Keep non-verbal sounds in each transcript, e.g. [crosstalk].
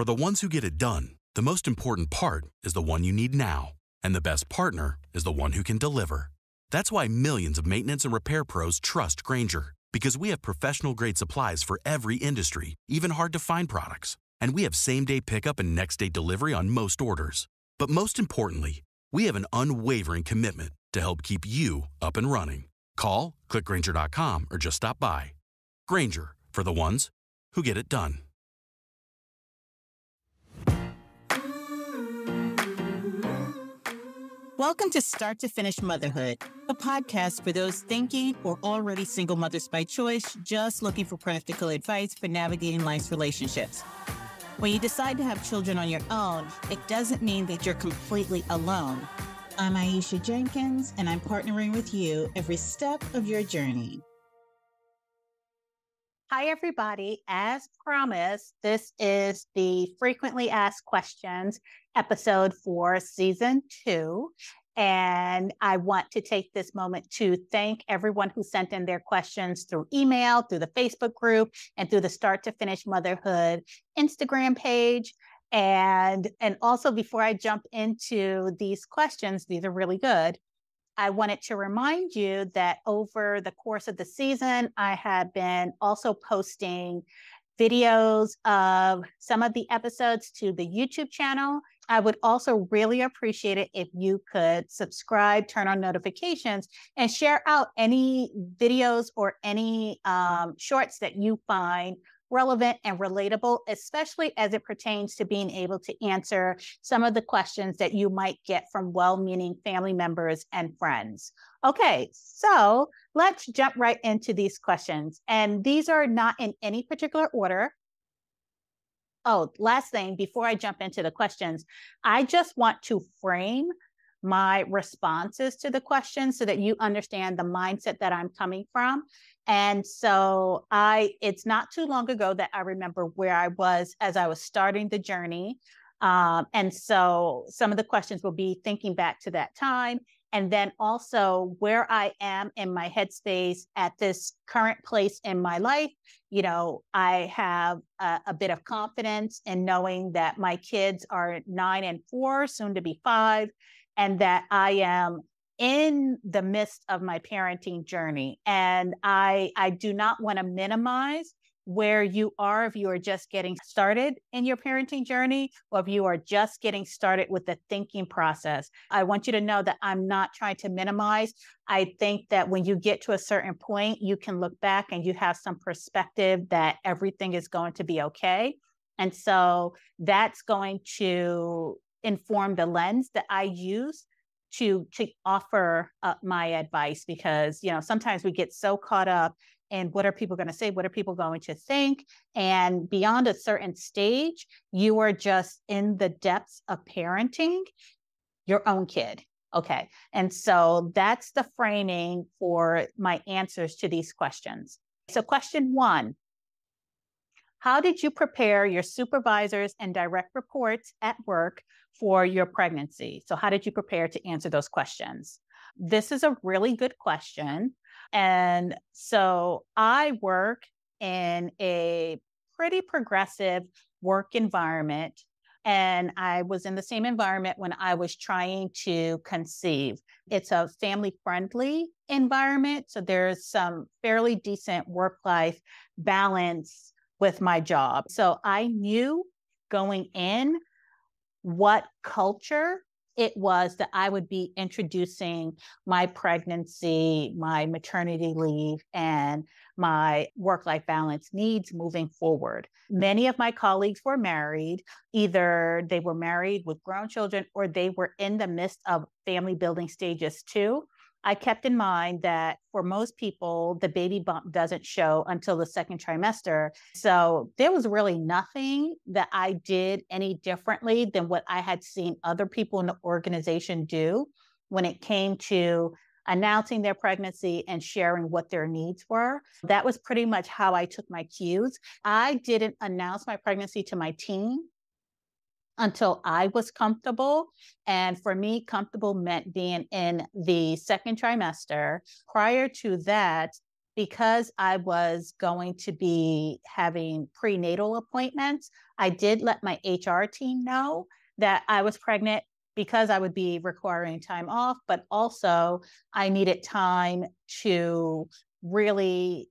For the ones who get it done, the most important part is the one you need now. And the best partner is the one who can deliver. That's why millions of maintenance and repair pros trust Grainger, because we have professional grade supplies for every industry, even hard to find products. And we have same day pickup and next day delivery on most orders. But most importantly, we have an unwavering commitment to help keep you up and running. Call, clickgrainger.com, or just stop by. Grainger, for the ones who get it done. Welcome to Start to Finish Motherhood, a podcast for those thinking or already single mothers by choice, just looking for practical advice for navigating life's relationships. When you decide to have children on your own, it doesn't mean that you're completely alone. I'm Aisha Jenkins, and I'm partnering with you every step of your journey. Hi, everybody. As promised, this is the frequently asked questions episode for season two. And I want to take this moment to thank everyone who sent in their questions through email, through the Facebook group, and through the Start to Finish Motherhood Instagram page. And, and also, before I jump into these questions, these are really good. I wanted to remind you that over the course of the season, I have been also posting videos of some of the episodes to the YouTube channel. I would also really appreciate it if you could subscribe, turn on notifications, and share out any videos or any um, shorts that you find relevant and relatable, especially as it pertains to being able to answer some of the questions that you might get from well meaning family members and friends. Okay, so let's jump right into these questions. And these are not in any particular order. Oh, last thing before I jump into the questions, I just want to frame my responses to the questions so that you understand the mindset that I'm coming from. And so I it's not too long ago that I remember where I was as I was starting the journey. Um, and so some of the questions will be thinking back to that time and then also where I am in my headspace at this current place in my life. You know, I have a, a, bit of confidence in knowing that my kids are nine and four, soon to be five, and that I am in the midst of my parenting journey. And I, I do not want to minimize where you are if you are just getting started in your parenting journey or if you are just getting started with the thinking process. I want you to know that I'm not trying to minimize. I think that when you get to a certain point, you can look back and you have some perspective that everything is going to be okay. And so that's going to inform the lens that I use to to offer uh, my advice because you know sometimes we get so caught up in what are people going to say what are people going to think and beyond a certain stage you are just in the depths of parenting your own kid okay and so that's the framing for my answers to these questions so question 1 how did you prepare your supervisors and direct reports at work for your pregnancy? So, how did you prepare to answer those questions? This is a really good question. And so, I work in a pretty progressive work environment. And I was in the same environment when I was trying to conceive. It's a family friendly environment. So there's some fairly decent work life balance with my job. So I knew going in what culture it was that I would be introducing my pregnancy, my maternity leave, and my work life balance needs moving forward. Many of my colleagues were married. Either they were married with grown children or they were in the midst of family building stages too. I kept in mind that for most people, the baby bump doesn't show until the second trimester. So there was really nothing that I did any differently than what I had seen other people in the organization do when it came to announcing their pregnancy and sharing what their needs were. That was pretty much how I took my cues. I didn't announce my pregnancy to my team until I was comfortable. And for me, comfortable meant being in the second trimester. Prior to that, because I was going to be having prenatal appointments, I did let my HR team know that I was pregnant because I would be requiring time off, but also I needed time to really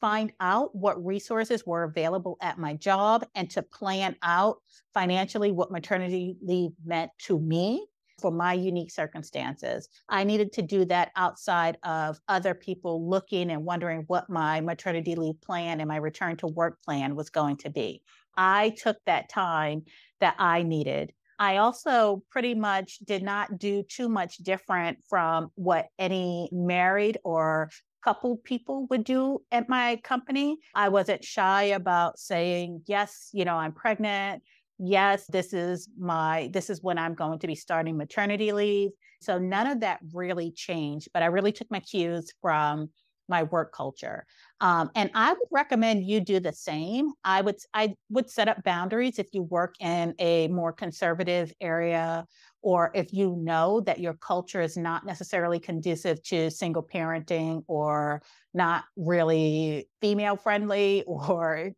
find out what resources were available at my job and to plan out financially what maternity leave meant to me for my unique circumstances. I needed to do that outside of other people looking and wondering what my maternity leave plan and my return to work plan was going to be. I took that time that I needed. I also pretty much did not do too much different from what any married or couple people would do at my company. I wasn't shy about saying, yes, you know, I'm pregnant. Yes, this is my, this is when I'm going to be starting maternity leave. So none of that really changed, but I really took my cues from my work culture. Um, and I would recommend you do the same. I would I would set up boundaries if you work in a more conservative area or if you know that your culture is not necessarily conducive to single parenting or not really female friendly [laughs] or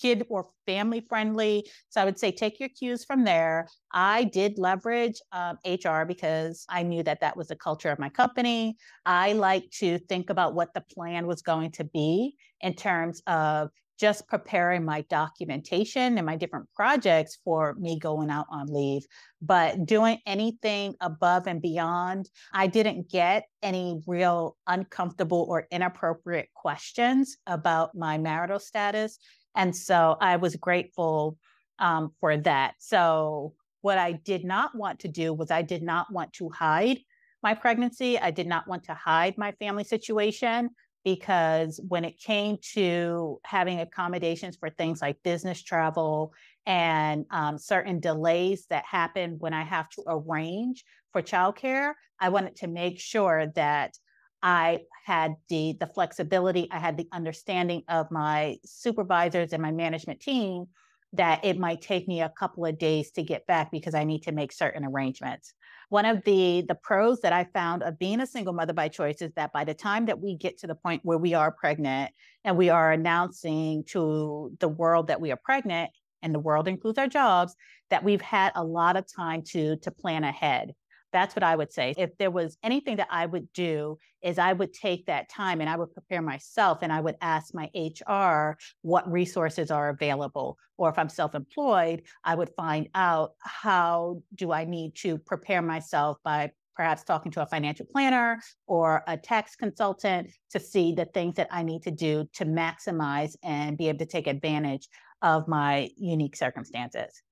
kid or family friendly. So I would say take your cues from there. I did leverage um, HR because I knew that that was the culture of my company. I like to think about what the plan was going to be in terms of just preparing my documentation and my different projects for me going out on leave. But doing anything above and beyond, I didn't get any real uncomfortable or inappropriate questions about my marital status. And so I was grateful um, for that. So, what I did not want to do was, I did not want to hide my pregnancy. I did not want to hide my family situation because when it came to having accommodations for things like business travel and um, certain delays that happen when I have to arrange for childcare, I wanted to make sure that I had the the flexibility, I had the understanding of my supervisors and my management team that it might take me a couple of days to get back because I need to make certain arrangements. One of the the pros that I found of being a single mother by choice is that by the time that we get to the point where we are pregnant and we are announcing to the world that we are pregnant and the world includes our jobs that we've had a lot of time to to plan ahead that's what I would say. If there was anything that I would do, is I would take that time and I would prepare myself and I would ask my HR what resources are available. Or if I'm self employed, I would find out how do I need to prepare myself by perhaps talking to a financial planner or a tax consultant to see the things that I need to do to maximize and be able to take advantage of my unique circumstances.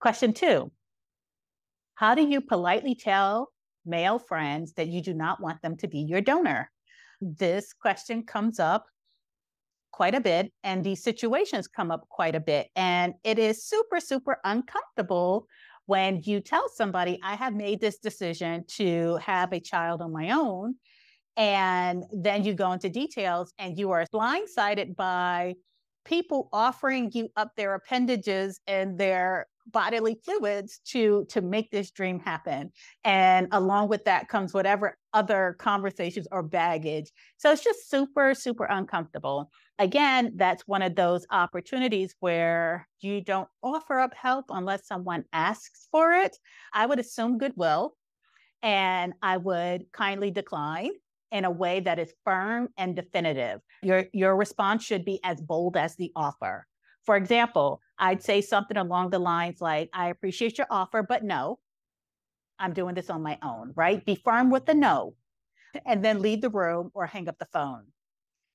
Question two how do you politely tell male friends that you do not want them to be your donor? This question comes up quite a bit, and these situations come up quite a bit. And it is super, super uncomfortable when you tell somebody, I have made this decision to have a child on my own. And then you go into details and you are blindsided by people offering you up their appendages and their bodily fluids to to make this dream happen. And along with that comes whatever other conversations or baggage. So it's just super super uncomfortable. Again that's one of those opportunities where you don't offer up help unless someone asks for it. I would assume goodwill and i would kindly decline in a way that is firm and definitive. Your your response should be as bold as the offer for example, I'd say something along the lines like, I appreciate your offer, but no, I'm doing this on my own, right? Be firm with the no, and then leave the room or hang up the phone.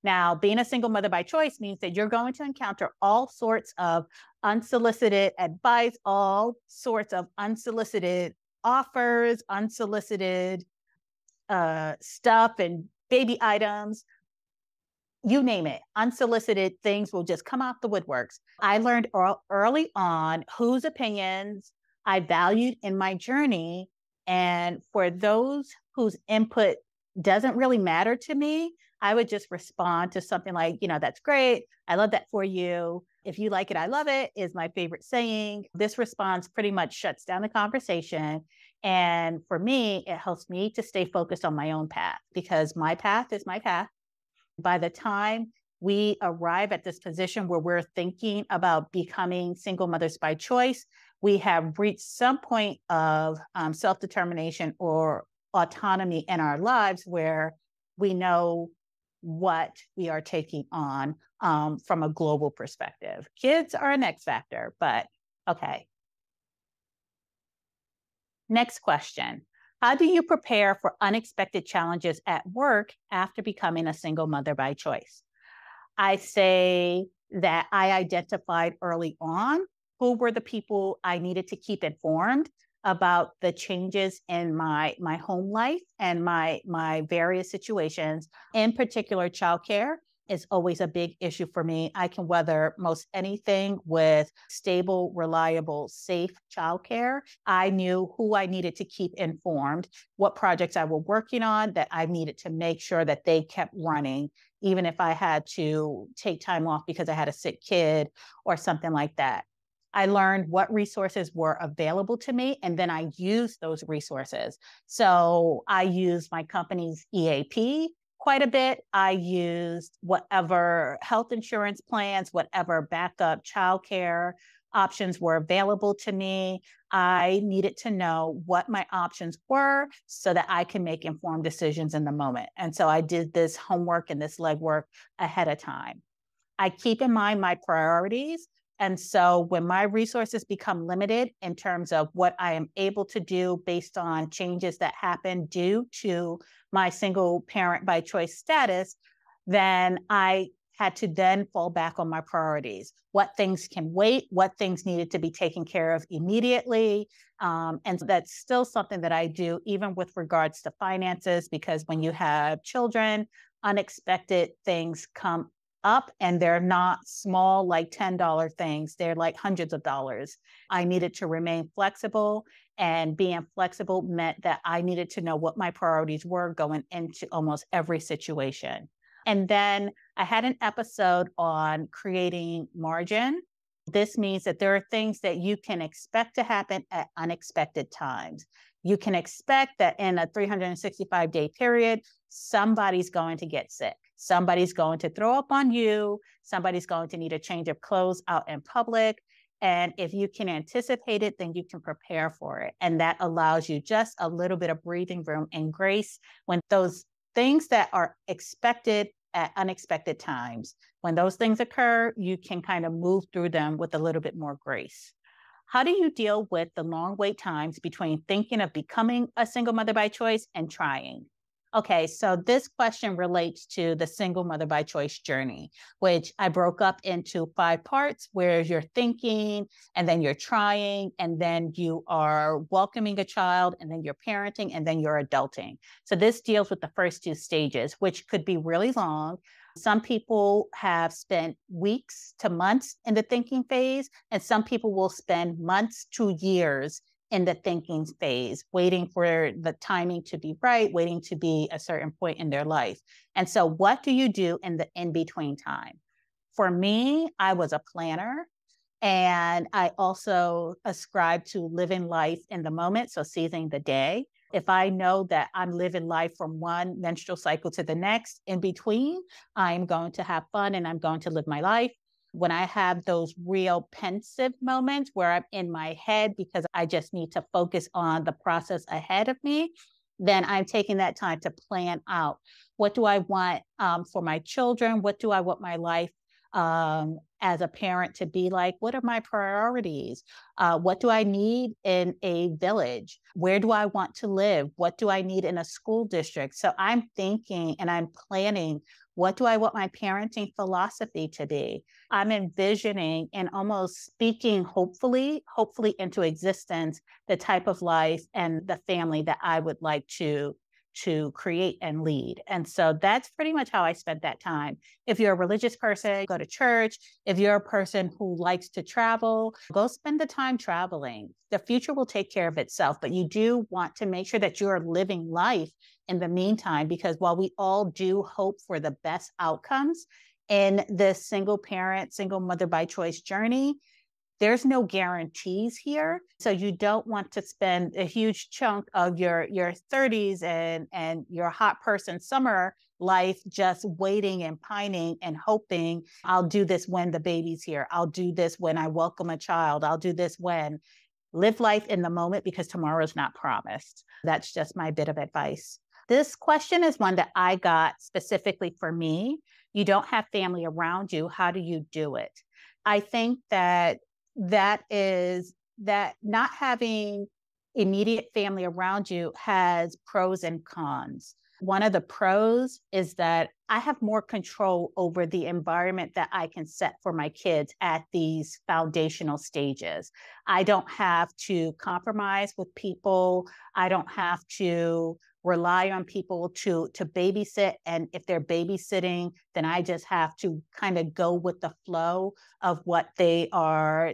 Now, being a single mother by choice means that you're going to encounter all sorts of unsolicited advice, all sorts of unsolicited offers, unsolicited uh, stuff, and baby items you name it, unsolicited things will just come off the woodworks. I learned early on whose opinions I valued in my journey. And for those whose input doesn't really matter to me, I would just respond to something like, you know, that's great. I love that for you. If you like it, I love it, is my favorite saying. This response pretty much shuts down the conversation. And for me, it helps me to stay focused on my own path because my path is my path By the time we arrive at this position where we're thinking about becoming single mothers by choice, we have reached some point of um, self determination or autonomy in our lives where we know what we are taking on um, from a global perspective. Kids are an X factor, but okay. Next question How do you prepare for unexpected challenges at work after becoming a single mother by choice? I say that I identified early on who were the people I needed to keep informed about the changes in my my home life and my my various situations in particular childcare is always a big issue for me. I can weather most anything with stable reliable safe childcare. I knew who i needed to keep informed what projects i were working on that i needed to make sure that they kept running even if i had to take time off because i had a sick kid or something like that. I learned what resources were available to me, and then I used those resources. So I used my company's EAP quite a bit. I used whatever health insurance plans, whatever backup childcare options were available to me. I needed to know what my options were so that I can make informed decisions in the moment. And so I did this homework and this legwork ahead of time. I keep in mind my priorities and so when my resources become limited in terms of what I am able to do based on changes that happen due to my single parent by choice status, then I had to then fall back on my priorities. What things can wait, what things needed to be taken care of immediately. Um, and that's still something that I do, even with regards to finances, because when you have children, unexpected things come up and they're not small like $10 things. They're like hundreds of dollars. I needed to remain flexible and being flexible meant that i needed to know what my priorities were going into almost every situation. And then i had an episode on creating margin. This means that there are things that you can expect to happen at unexpected times. You can expect that in a 365 day period somebody's going to get sick Somebody's going to throw up on you. Somebody's going to need a change of clothes out in public. And if you can anticipate it, then you can prepare for it. And that allows you just a little bit of breathing room and grace when those things that are expected at unexpected times, when those things occur, you can kind of move through them with a little bit more grace. How do you deal with the long wait times between thinking of becoming a single mother by choice and trying? Okay, so this question relates to the single mother by choice journey, which I broke up into five parts where you're thinking and then you're trying and then you are welcoming a child and then you're parenting and then you're adulting. So this deals with the first two stages, which could be really long. Some people have spent weeks to months in the thinking phase, and some people will spend months to years in the thinking phase, waiting for the timing to be right, waiting to be a certain point in their life. And so, what do you do in the in between time? For me, I was a planner. And I also ascribe to living life in the moment, so seizing the day. If I know that I'm living life from one menstrual cycle to the next, in between, I'm going to have fun and I'm going to live my life when I have those real pensive moments where I'm in my head because I just need to focus on the process ahead of me, then I'm taking that time to plan out what do I want um, for my children? What do I want my life um, as a parent to be like? What are my priorities? Uh, what do I need in a village? Where do I want to live? What do I need in a school district? So I'm thinking and I'm planning what do I want my parenting philosophy to be? I'm envisioning and almost speaking, hopefully, hopefully into existence, the type of life and the family that I would like to to create and lead. And so that's pretty much how I spent that time. If you're a religious person, go to church. If you're a person who likes to travel, go spend the time traveling. The future will take care of itself, but you do want to make sure that you're living life in the meantime, because while we all do hope for the best outcomes in this single parent, single mother by choice journey, there's no guarantees here so you don't want to spend a huge chunk of your your 30s and and your hot person summer life just waiting and pining and hoping i'll do this when the baby's here. I'll do this when i welcome a child. I'll do this when live life in the moment because tomorrow's not promised. That's just my bit of advice. This question is one that i got specifically for me. You don't have family around you. How do you do it? I think that that is that not having immediate family around you has pros and cons. One of the pros is that I have more control over the environment that I can set for my kids at these foundational stages. I don't have to compromise with people. I don't have to rely on people to to babysit and if they're babysitting then i just have to kind of go with the flow of what they are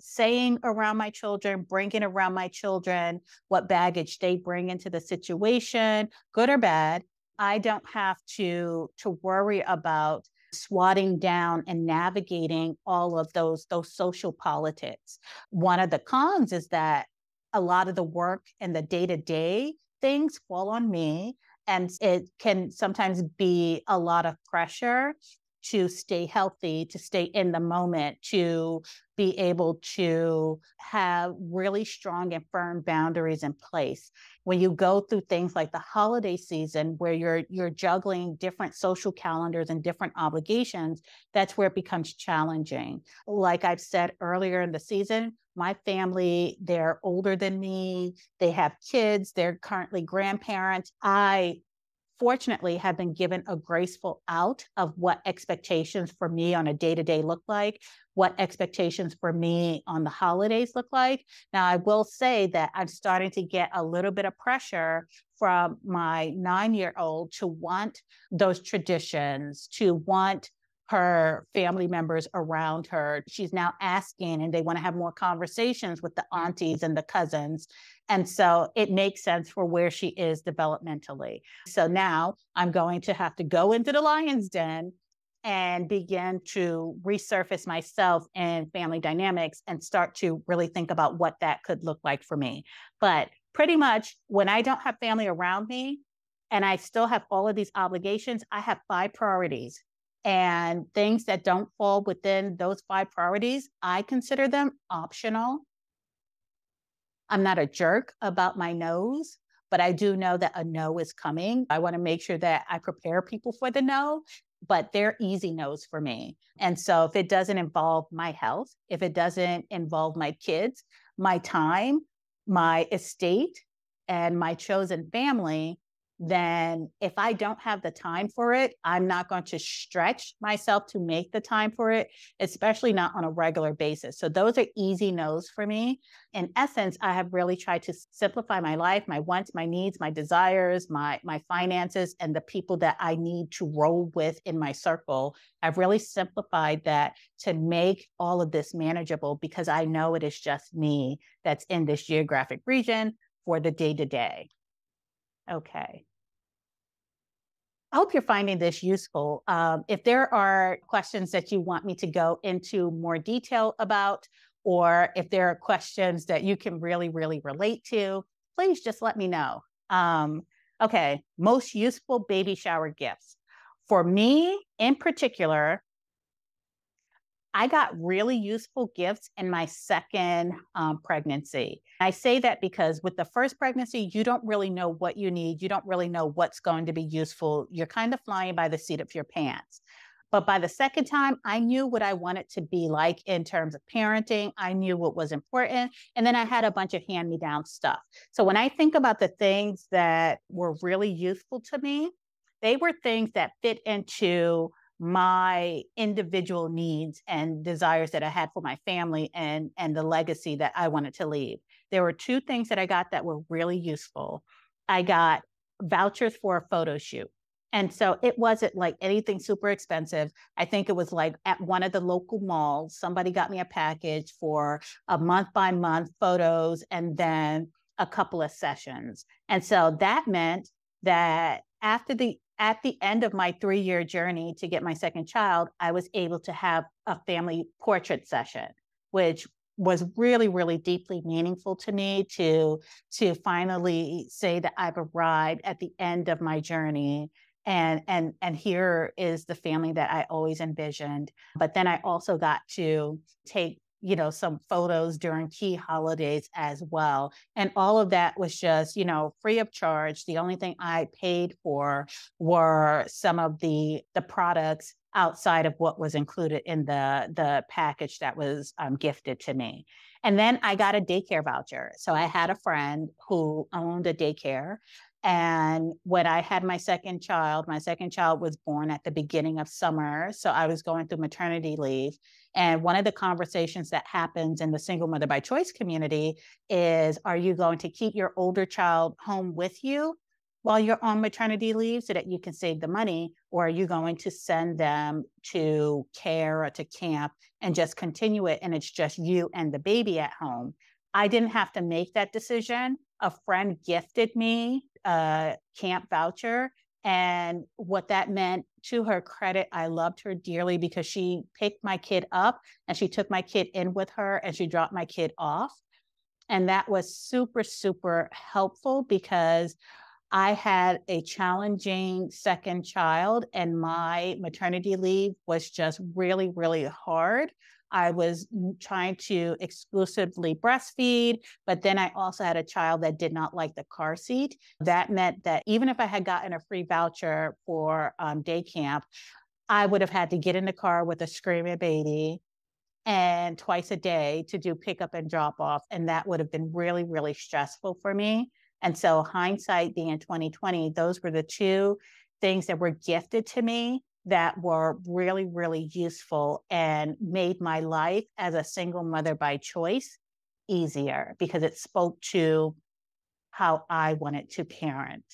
saying around my children, bringing around my children, what baggage they bring into the situation, good or bad. I don't have to to worry about swatting down and navigating all of those those social politics. One of the cons is that a lot of the work and the day-to-day things fall on me and it can sometimes be a lot of pressure to stay healthy, to stay in the moment, to be able to have really strong and firm boundaries in place. When you go through things like the holiday season where you're you're juggling different social calendars and different obligations, that's where it becomes challenging. Like I've said earlier in the season, my family, they're older than me, they have kids, they're currently grandparents. I fortunately have been given a graceful out of what expectations for me on a day to day look like, what expectations for me on the holidays look like. Now, I will say that I'm starting to get a little bit of pressure from my nine year old to want those traditions, to want her family members around her. She's now asking, and they want to have more conversations with the aunties and the cousins. And so it makes sense for where she is developmentally. So now I'm going to have to go into the lion's den and begin to resurface myself in family dynamics and start to really think about what that could look like for me. But pretty much when I don't have family around me and I still have all of these obligations, I have five priorities and things that don't fall within those five priorities, I consider them optional. I'm not a jerk about my no's, but I do know that a no is coming. I want to make sure that I prepare people for the no, but they're easy no's for me. And so if it doesn't involve my health, if it doesn't involve my kids, my time, my estate, and my chosen family, then if I don't have the time for it, I'm not going to stretch myself to make the time for it, especially not on a regular basis. So those are easy no's for me. In essence, I have really tried to simplify my life, my wants, my needs, my desires, my my finances, and the people that I need to roll with in my circle. I've really simplified that to make all of this manageable because I know it is just me that's in this geographic region for the day to day. Okay. I hope you're finding this useful. Um, if there are questions that you want me to go into more detail about, or if there are questions that you can really, really relate to, please just let me know. Um, okay, most useful baby shower gifts. For me in particular, I got really useful gifts in my second um, pregnancy. I say that because with the first pregnancy, you don't really know what you need. You don't really know what's going to be useful. You're kind of flying by the seat of your pants. But by the second time, I knew what I wanted to be like in terms of parenting. I knew what was important. And then I had a bunch of hand me down stuff. So when I think about the things that were really useful to me, they were things that fit into my individual needs and desires that I had for my family and and the legacy that I wanted to leave. There were two things that I got that were really useful. I got vouchers for a photo shoot. And so it wasn't like anything super expensive. I think it was like at one of the local malls, somebody got me a package for a month by month photos and then a couple of sessions. And so that meant that after the at the end of my three year journey to get my second child, I was able to have a family portrait session, which was really really deeply meaningful to me to to finally say that I've arrived at the end of my journey and and and here is the family that I always envisioned. But then I also got to take you know some photos during key holidays as well and all of that was just you know free of charge. The only thing i paid for were some of the the products outside of what was included in the the package that was um, gifted to me. And then i got a daycare voucher. So i had a friend who owned a daycare and when i had my second child my second child was born at the beginning of summer so i was going through maternity leave and one of the conversations that happens in the single mother by choice community is are you going to keep your older child home with you while you're on maternity leave so that you can save the money? Or are you going to send them to care or to camp and just continue it? And it's just you and the baby at home. I didn't have to make that decision. A friend gifted me a camp voucher. And what that meant to her credit, I loved her dearly because she picked my kid up and she took my kid in with her and she dropped my kid off. And that was super, super helpful because I had a challenging second child, and my maternity leave was just really, really hard. I was trying to exclusively breastfeed, but then I also had a child that did not like the car seat. That meant that even if I had gotten a free voucher for um, day camp, I would have had to get in the car with a screaming baby and twice a day to do pickup and drop off. And that would have been really, really stressful for me. And so, hindsight being 2020, those were the two things that were gifted to me that were really, really useful and made my life as a single mother by choice easier because it spoke to how I wanted to parent.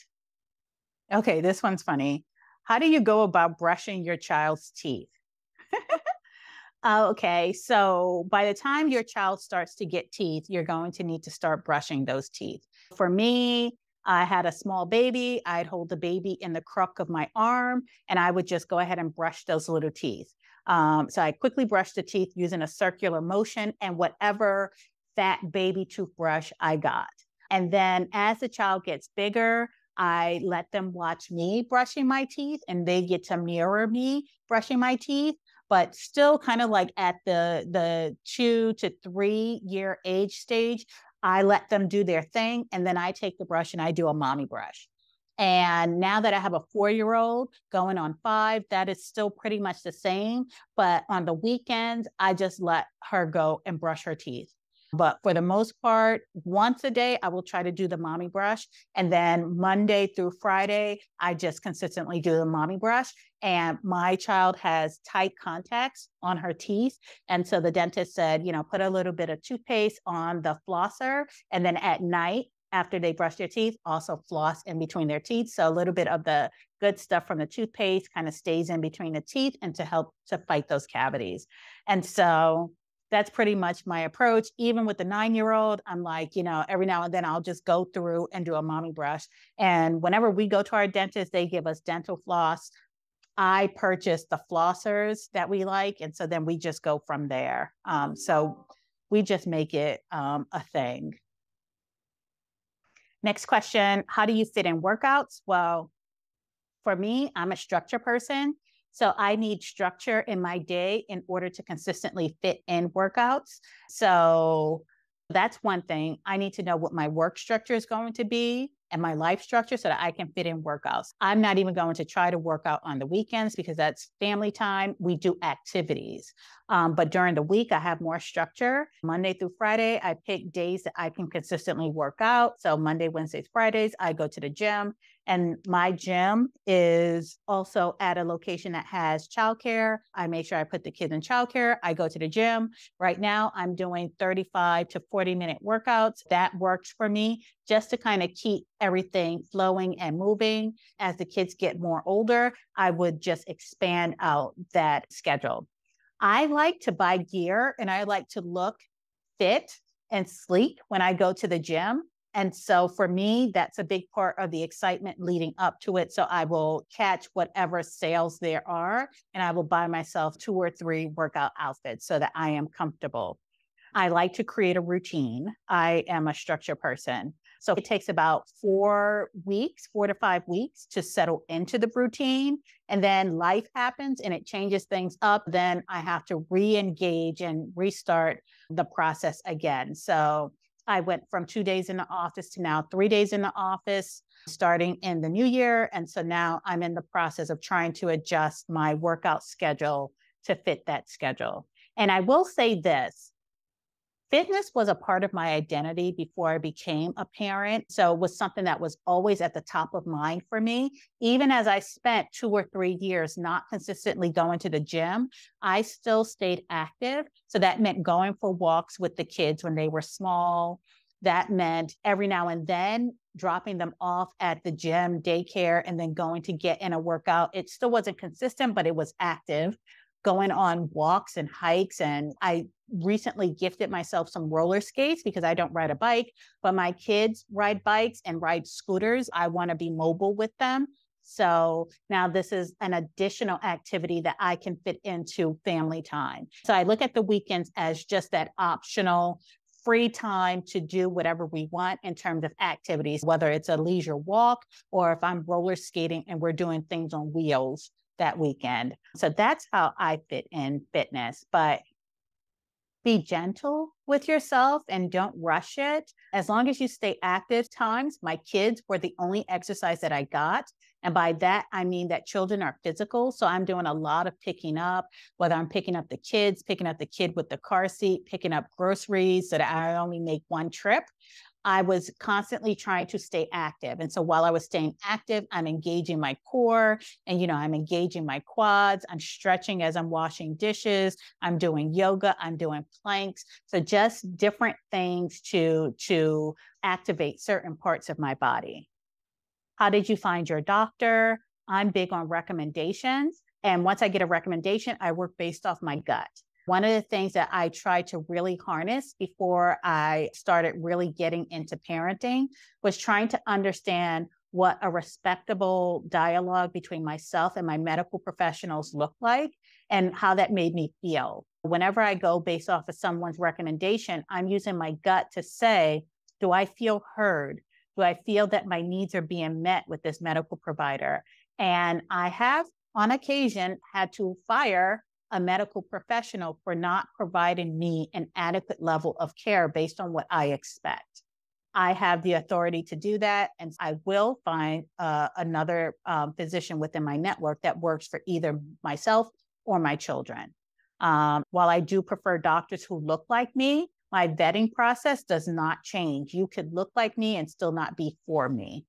Okay, this one's funny. How do you go about brushing your child's teeth? [laughs] okay, so by the time your child starts to get teeth, you're going to need to start brushing those teeth. For me, I had a small baby. I'd hold the baby in the crook of my arm, and I would just go ahead and brush those little teeth. Um, so I quickly brushed the teeth using a circular motion and whatever fat baby toothbrush I got. And then as the child gets bigger, I let them watch me brushing my teeth and they get to mirror me brushing my teeth but still kind of like at the the 2 to 3 year age stage I let them do their thing. And then I take the brush and I do a mommy brush. And now that I have a four year old going on five, that is still pretty much the same. But on the weekends, I just let her go and brush her teeth. But for the most part, once a day, I will try to do the mommy brush. And then Monday through Friday, I just consistently do the mommy brush. And my child has tight contacts on her teeth. And so the dentist said, you know, put a little bit of toothpaste on the flosser. And then at night, after they brush their teeth, also floss in between their teeth. So a little bit of the good stuff from the toothpaste kind of stays in between the teeth and to help to fight those cavities. And so that's pretty much my approach. Even with the nine year old, I'm like, you know, every now and then I'll just go through and do a mommy brush. And whenever we go to our dentist, they give us dental floss. I purchase the flossers that we like. And so then we just go from there. Um, so we just make it um, a thing. Next question How do you fit in workouts? Well, for me, I'm a structure person. So I need structure in my day in order to consistently fit in workouts. So that's one thing. I need to know what my work structure is going to be and my life structure so that I can fit in workouts. I'm not even going to try to work out on the weekends because that's family time. We do activities. Um, but during the week, I have more structure. Monday through Friday, I pick days that I can consistently work out. So Monday, Wednesdays, Fridays, I go to the gym. And my gym is also at a location that has childcare. I make sure I put the kids in childcare. I go to the gym. Right now, I'm doing 35 to 40 minute workouts. That works for me just to kind of keep everything flowing and moving. As the kids get more older, I would just expand out that schedule. I like to buy gear and I like to look fit and sleek when I go to the gym. And so for me, that's a big part of the excitement leading up to it. So I will catch whatever sales there are and I will buy myself two or three workout outfits so that I am comfortable. I like to create a routine. I am a structure person. So it takes about four weeks, four to five weeks to settle into the routine. And then life happens and it changes things up. Then I have to re engage and restart the process again. So I went from two days in the office to now three days in the office starting in the new year. And so now I'm in the process of trying to adjust my workout schedule to fit that schedule. And I will say this fitness was a part of my identity before I became a parent. So it was something that was always at the top of mind for me. Even as I spent two or three years not consistently going to the gym, I still stayed active. So that meant going for walks with the kids when they were small. That meant every now and then dropping them off at the gym, daycare, and then going to get in a workout. It still wasn't consistent, but it was active going on walks and hikes. And I recently gifted myself some roller skates because I don't ride a bike, but my kids ride bikes and ride scooters. I want to be mobile with them. So now this is an additional activity that I can fit into family time. So I look at the weekends as just that optional free time to do whatever we want in terms of activities, whether it's a leisure walk or if I'm roller skating and we're doing things on wheels that weekend. So that's how I fit in fitness. But be gentle with yourself and don't rush it. As long as you stay active, times my kids were the only exercise that I got. And by that, I mean that children are physical. So I'm doing a lot of picking up, whether I'm picking up the kids, picking up the kid with the car seat, picking up groceries so that I only make one trip. I was constantly trying to stay active. And so while I was staying active, I'm engaging my core and, you know, I'm engaging my quads. I'm stretching as I'm washing dishes. I'm doing yoga. I'm doing planks. So just different things to, to activate certain parts of my body. How did you find your doctor? I'm big on recommendations. And once I get a recommendation, I work based off my gut. One of the things that I tried to really harness before I started really getting into parenting was trying to understand what a respectable dialogue between myself and my medical professionals looked like and how that made me feel. Whenever I go based off of someone's recommendation, I'm using my gut to say, do I feel heard? Do I feel that my needs are being met with this medical provider? And I have on occasion had to fire a medical professional for not providing me an adequate level of care based on what I expect. I have the authority to do that, and I will find uh, another um, physician within my network that works for either myself or my children. Um, while I do prefer doctors who look like me, my vetting process does not change. You could look like me and still not be for me.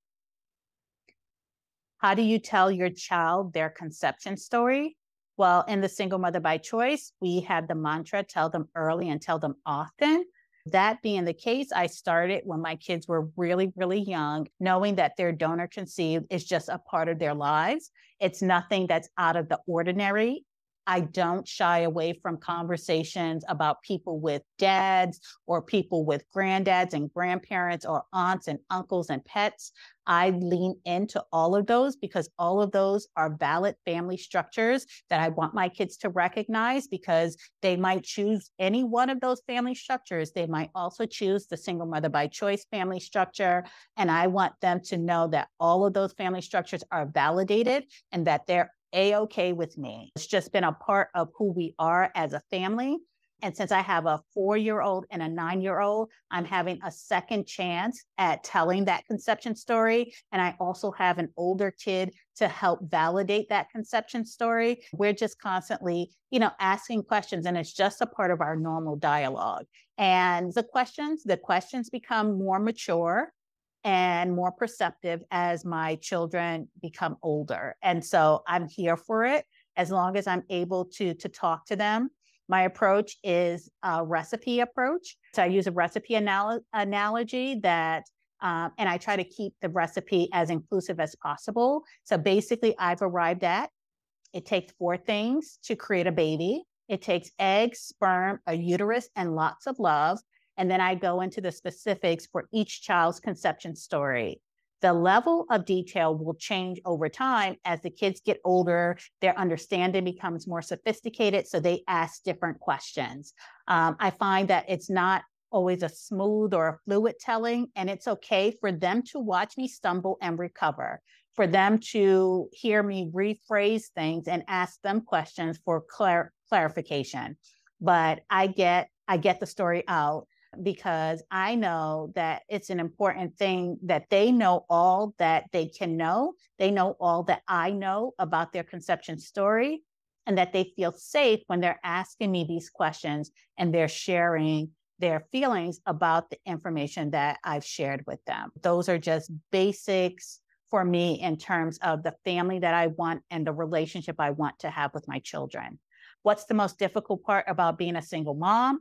How do you tell your child their conception story? Well, in the single mother by choice, we had the mantra tell them early and tell them often. That being the case, I started when my kids were really, really young, knowing that their donor conceived is just a part of their lives. It's nothing that's out of the ordinary. I don't shy away from conversations about people with dads or people with granddads and grandparents or aunts and uncles and pets. I lean into all of those because all of those are valid family structures that I want my kids to recognize because they might choose any one of those family structures. They might also choose the single mother by choice family structure. And I want them to know that all of those family structures are validated and that they're a okay with me. It's just been a part of who we are as a family. And since I have a four year old and a nine year old, I'm having a second chance at telling that conception story. And I also have an older kid to help validate that conception story. We're just constantly, you know, asking questions, and it's just a part of our normal dialogue. And the questions, the questions become more mature and more perceptive as my children become older. And so I'm here for it as long as I'm able to to talk to them my approach is a recipe approach. So I use a recipe anal- analogy that, um, and I try to keep the recipe as inclusive as possible. So basically, I've arrived at it takes four things to create a baby it takes eggs, sperm, a uterus, and lots of love. And then I go into the specifics for each child's conception story. The level of detail will change over time as the kids get older, their understanding becomes more sophisticated. So they ask different questions. Um, I find that it's not always a smooth or a fluid telling, and it's okay for them to watch me stumble and recover, for them to hear me rephrase things and ask them questions for clar- clarification. But I get I get the story out because I know that it's an important thing that they know all that they can know. They know all that I know about their conception story, and that they feel safe when they're asking me these questions and they're sharing their feelings about the information that I've shared with them. Those are just basics for me in terms of the family that I want and the relationship I want to have with my children. What's the most difficult part about being a single mom?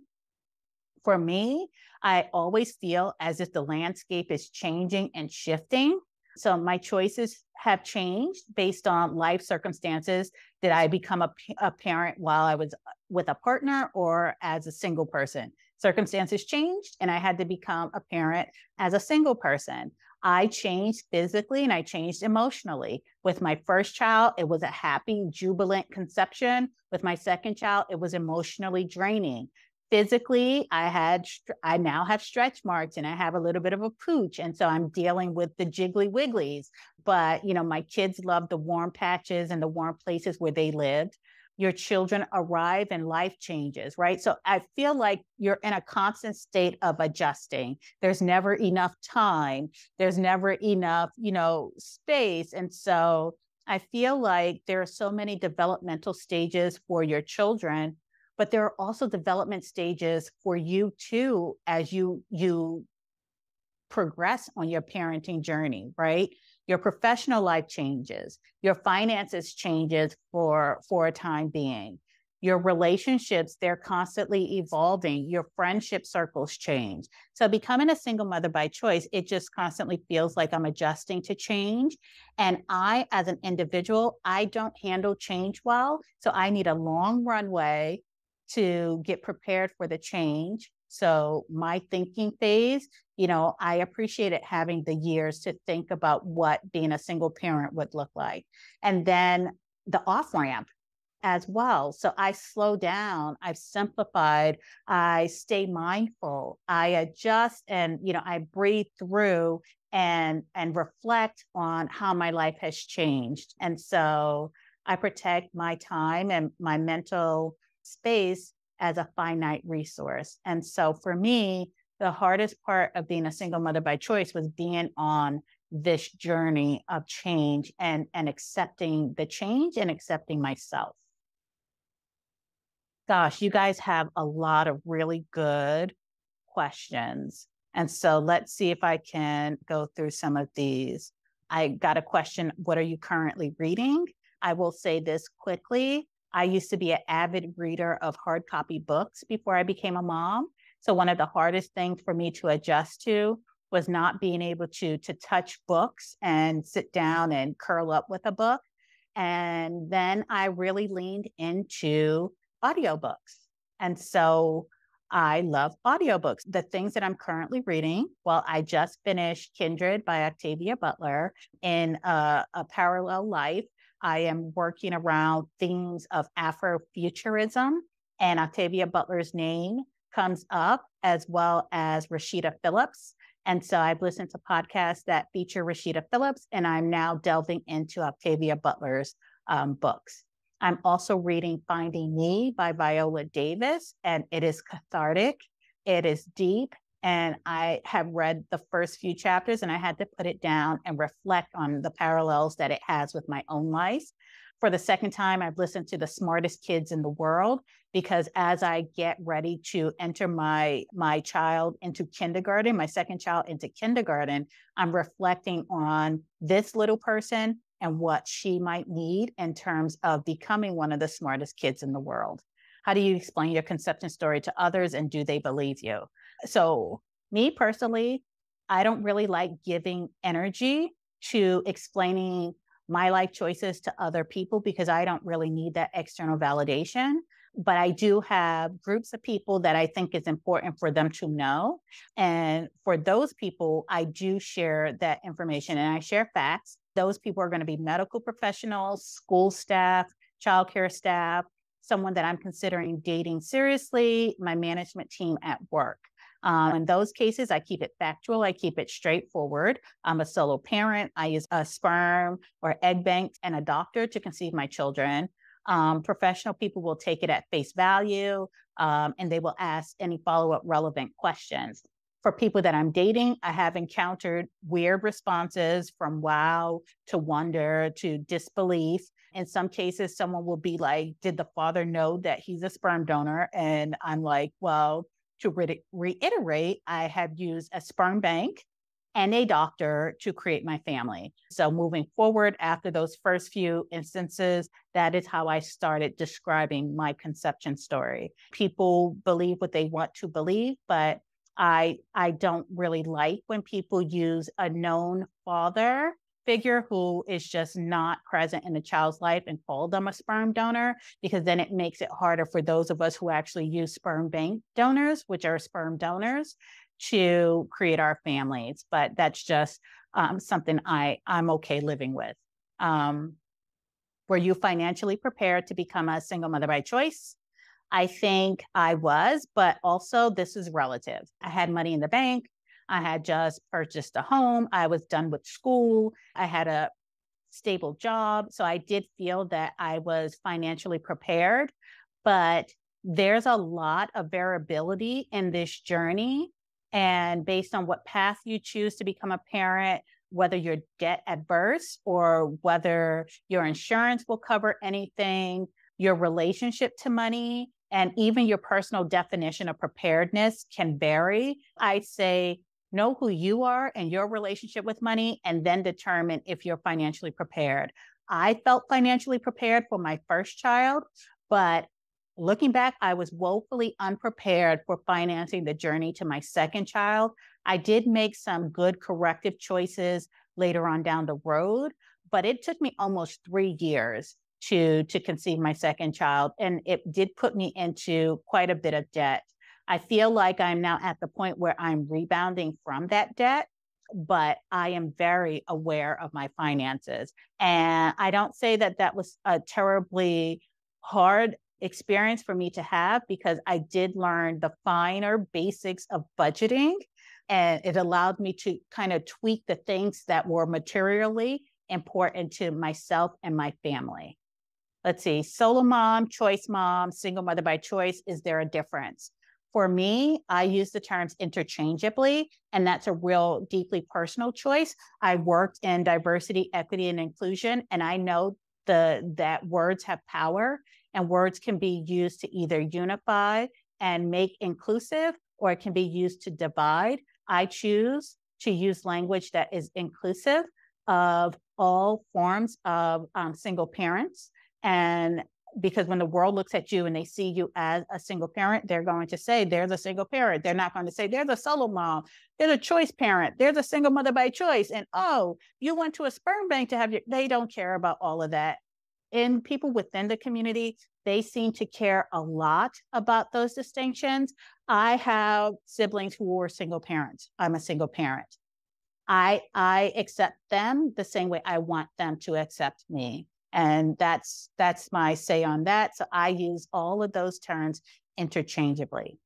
For me, I always feel as if the landscape is changing and shifting. So my choices have changed based on life circumstances. Did I become a, a parent while I was uh, with a partner or as a single person? Circumstances changed, and I had to become a parent as a single person. I changed physically and I changed emotionally. With my first child, it was a happy, jubilant conception. With my second child, it was emotionally draining. Physically, I had I now have stretch marks and I have a little bit of a pooch, and so I'm dealing with the jiggly wigglies. But you know, my kids love the warm patches and the warm places where they lived your children arrive and life changes, right? So I feel like you're in a constant state of adjusting. There's never enough time, there's never enough, you know, space. And so I feel like there are so many developmental stages for your children, but there are also development stages for you too as you you progress on your parenting journey, right? your professional life changes your finances changes for for a time being. Your relationships they're constantly evolving. Your friendship circles change. So becoming a single mother by choice it just constantly feels like i'm adjusting to change. And i as an individual i don't handle change well so i need a long runway to get prepared for the change so my thinking phase, you know, I appreciated having the years to think about what being a single parent would look like. And then the off ramp as well. So I slow down, I've simplified, I stay mindful, I adjust and, you know, I breathe through and and reflect on how my life has changed. And so I protect my time and my mental space as a finite resource. And so for me, the hardest part of being a single mother by choice was being on this journey of change and, and accepting the change and accepting myself. Gosh, you guys have a lot of really good questions. And so let's see if I can go through some of these. I got a question What are you currently reading? I will say this quickly. I used to be an avid reader of hard copy books before I became a mom. So one of the hardest things for me to adjust to was not being able to to touch books and sit down and curl up with a book. And then I really leaned into audiobooks. And so I love audiobooks. The things that I'm currently reading, well, I just finished Kindred by Octavia Butler in a, a parallel life. I am working around themes of Afrofuturism, and Octavia Butler's name comes up, as well as Rasheedah Phillips. And so I've listened to podcasts that feature Rasheedah Phillips, and I'm now delving into Octavia Butler's um, books. I'm also reading Finding Me by Viola Davis, and it is cathartic, it is deep, and I have read the first few chapters and I had to put it down and reflect on the parallels that it has with my own life. For the second time, I've listened to the smartest kids in the world because as I get ready to enter my my child into kindergarten, my second child into kindergarten, I'm reflecting on this little person and what she might need in terms of becoming one of the smartest kids in the world. How do you explain your conception story to others and do they believe you? So, me personally, I don't really like giving energy to explaining my life choices to other people because I don't really need that external validation. but I do have groups of people that I think is important for them to know. And for those people, I do share that information and I share facts. Those people are going to be medical professionals, school staff, childcare staff, someone that I'm considering dating seriously, my management team at work. Um, in those cases, I keep it factual, I keep it straightforward. I'm a solo parent. I use a sperm or egg bank and a doctor to conceive my children. Um, professional people will take it at face value um, and they will ask any follow up relevant questions. For people that I'm dating, I have encountered weird responses from wow to wonder to disbelief. In some cases, someone will be like, Did the father know that he's a sperm donor? And I'm like, Well, to re- reiterate, I have used a sperm bank and a doctor to create my family. So, moving forward after those first few instances, that is how I started describing my conception story. People believe what they want to believe, but I I don't really like when people use a known father figure who is just not present in the child's life and call them a sperm donor because then it makes it harder for those of us who actually use sperm bank donors which are sperm donors to create our families. But that's just um, something i i'm okay living with. Um, were you financially prepared to become a single mother by choice? I think i was but also this is relative. I had money in the bank I had just purchased a home. I was done with school. I had a stable job. So I did feel that I was financially prepared. But there's a lot of variability in this journey. And based on what path you choose to become a parent, whether you're debt adverse or whether your insurance will cover anything, your relationship to money, and even your personal definition of preparedness can vary. I say know who you are and your relationship with money, and then determine if you're financially prepared. I felt financially prepared for my first child, but looking back, I was woefully unprepared for financing the journey to my second child. I did make some good corrective choices later on down the road, but it took me almost three years to to conceive my second child and it did put me into quite a bit of debt I feel like I'm now at the point where I'm rebounding from that debt, but I am very aware of my finances. And I don't say that that was a terribly hard experience for me to have because I did learn the finer basics of budgeting. And it allowed me to kind of tweak the things that were materially important to myself and my family. Let's see, solo mom, choice mom, single mother by choice. Is there a difference? For me, I use the terms interchangeably, and that's a real deeply personal choice. I worked in diversity, equity, and inclusion, and I know the that words have power and words can be used to either unify and make inclusive or it can be used to divide. I choose to use language that is inclusive of all forms of um, single parents and because when the world looks at you and they see you as a single parent, they're going to say there's a single parent. They're not going to say there's a solo mom, there's a choice parent, there's a single mother by choice. And oh, you went to a sperm bank to have your, they don't care about all of that. And people within the community, they seem to care a lot about those distinctions. I have siblings who were single parents. I'm a single parent. I I accept them the same way I want them to accept me. And that's that's my say on that. So I use all of those terms interchangeably.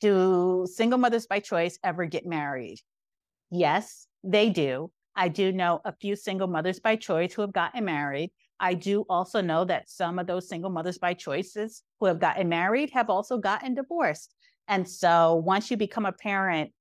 Do single mothers by choice ever get married? Yes, they do. I do know a few single mothers by choice who have gotten married. I do also know that some of those single mothers by choices who have gotten married have also gotten divorced. And so once you become a parent,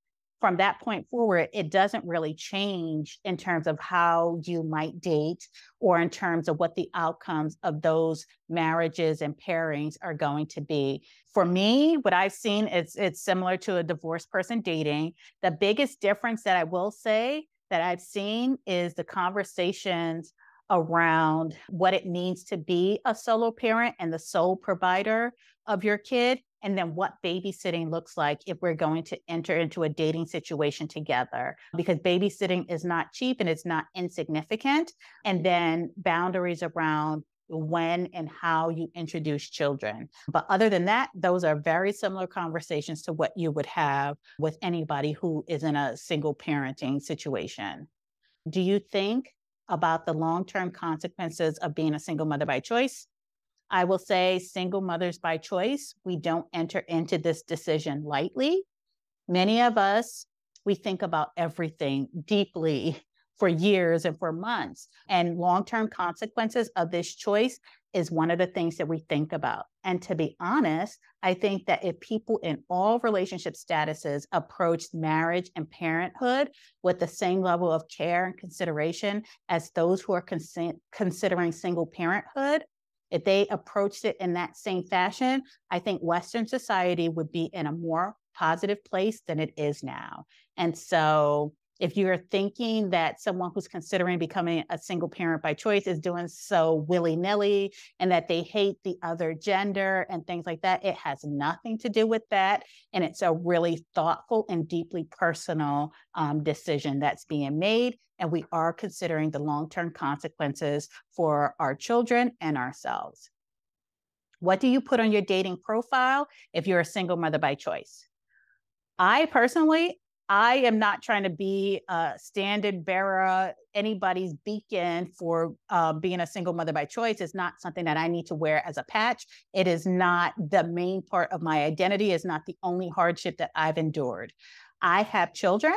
from that point forward, it doesn't really change in terms of how you might date or in terms of what the outcomes of those marriages and pairings are going to be. For me, what I've seen is it's similar to a divorced person dating. The biggest difference that I will say that I've seen is the conversations around what it means to be a solo parent and the sole provider of your kid and then what babysitting looks like if we're going to enter into a dating situation together because babysitting is not cheap and it's not insignificant and then boundaries around when and how you introduce children. But other than that, those are very similar conversations to what you would have with anybody who is in a single parenting situation. Do you think about the long term consequences of being a single mother by choice? I will say, single mothers by choice, we don't enter into this decision lightly. Many of us, we think about everything deeply for years and for months. And long term consequences of this choice is one of the things that we think about. And to be honest, I think that if people in all relationship statuses approached marriage and parenthood with the same level of care and consideration as those who are con- considering single parenthood, if they approached it in that same fashion, I think Western society would be in a more positive place than it is now. And so if you're thinking that someone who's considering becoming a single parent by choice is doing so willy nilly and that they hate the other gender and things like that, it has nothing to do with that. And it's a really thoughtful and deeply personal um, decision that's being made. And we are considering the long term consequences for our children and ourselves. What do you put on your dating profile if you're a single mother by choice? I personally, I am not trying to be a standard bearer, anybody's beacon for uh, being a single mother by choice. It's not something that I need to wear as a patch. It is not the main part of my identity. It's not the only hardship that I've endured. I have children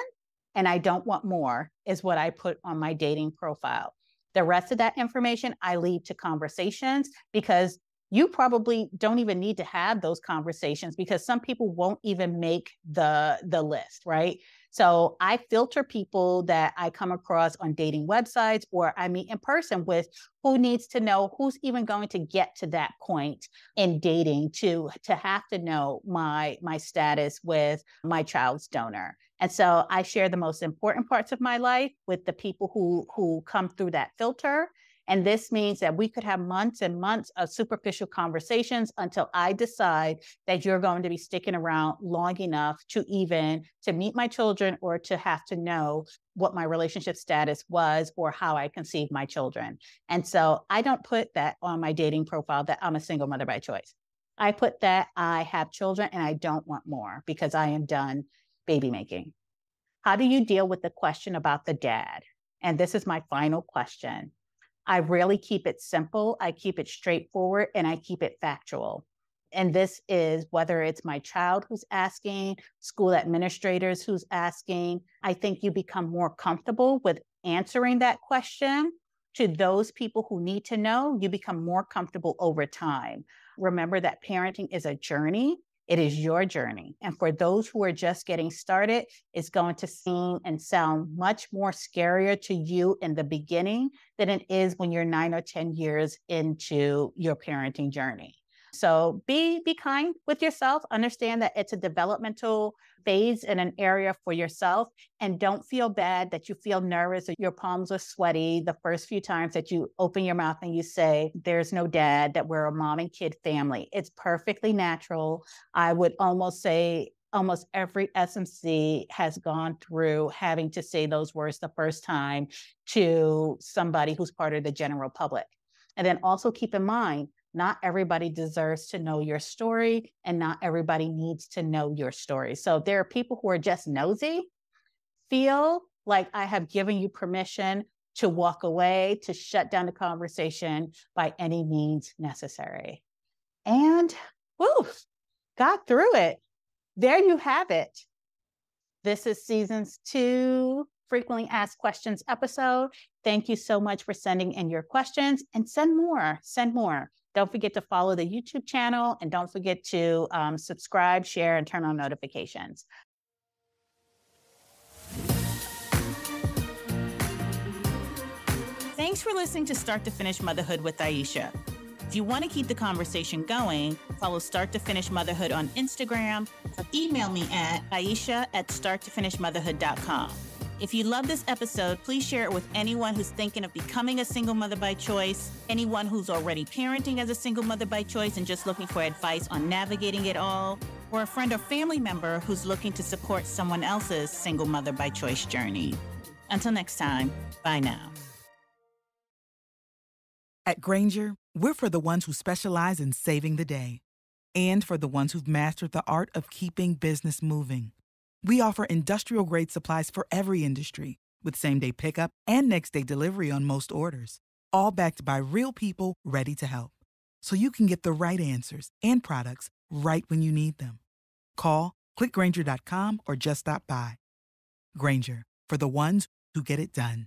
and I don't want more, is what I put on my dating profile. The rest of that information I leave to conversations because you probably don't even need to have those conversations because some people won't even make the the list right so i filter people that i come across on dating websites or i meet in person with who needs to know who's even going to get to that point in dating to to have to know my my status with my child's donor. And so i share the most important parts of my life with the people who who come through that filter and this means that we could have months and months of superficial conversations until I decide that you're going to be sticking around long enough to even to meet my children or to have to know what my relationship status was or how I conceived my children. And so I don't put that on my dating profile that I'm a single mother by choice. I put that I have children and I don't want more because I am done baby making. How do you deal with the question about the dad? And this is my final question. I really keep it simple, I keep it straightforward, and I keep it factual. And this is whether it's my child who's asking, school administrators who's asking. I think you become more comfortable with answering that question to those people who need to know. You become more comfortable over time. Remember that parenting is a journey. It is your journey. And for those who are just getting started, it's going to seem and sound much more scarier to you in the beginning than it is when you're nine or 10 years into your parenting journey. So be be kind with yourself. Understand that it's a developmental phase in an area for yourself and don't feel bad that you feel nervous or your palms are sweaty the first few times that you open your mouth and you say there's no dad that we're a mom and kid family. It's perfectly natural. I would almost say almost every SMC has gone through having to say those words the first time to somebody who's part of the general public. And then also keep in mind, not everybody deserves to know your story and not everybody needs to know your story. So there are people who are just nosy, feel like I have given you permission to walk away, to shut down the conversation by any means necessary. And whoo, got through it. There you have it. This is seasons two frequently asked questions episode. Thank you so much for sending in your questions and send more, send more. Don't forget to follow the YouTube channel and don't forget to um, subscribe, share, and turn on notifications. Thanks for listening to Start to Finish Motherhood with Aisha. If you want to keep the conversation going, follow Start to Finish Motherhood on Instagram or email me at aisha at starttofinishmotherhood.com. If you love this episode, please share it with anyone who's thinking of becoming a single mother by choice, anyone who's already parenting as a single mother by choice and just looking for advice on navigating it all, or a friend or family member who's looking to support someone else's single mother by choice journey. Until next time, bye now. At Grainger, We're for the ones who specialize in saving the day and for the ones who've mastered the art of keeping business moving. We offer industrial grade supplies for every industry with same day pickup and next day delivery on most orders, all backed by real people ready to help. So you can get the right answers and products right when you need them. Call, clickgrainger.com, or just stop by. Grainger, for the ones who get it done.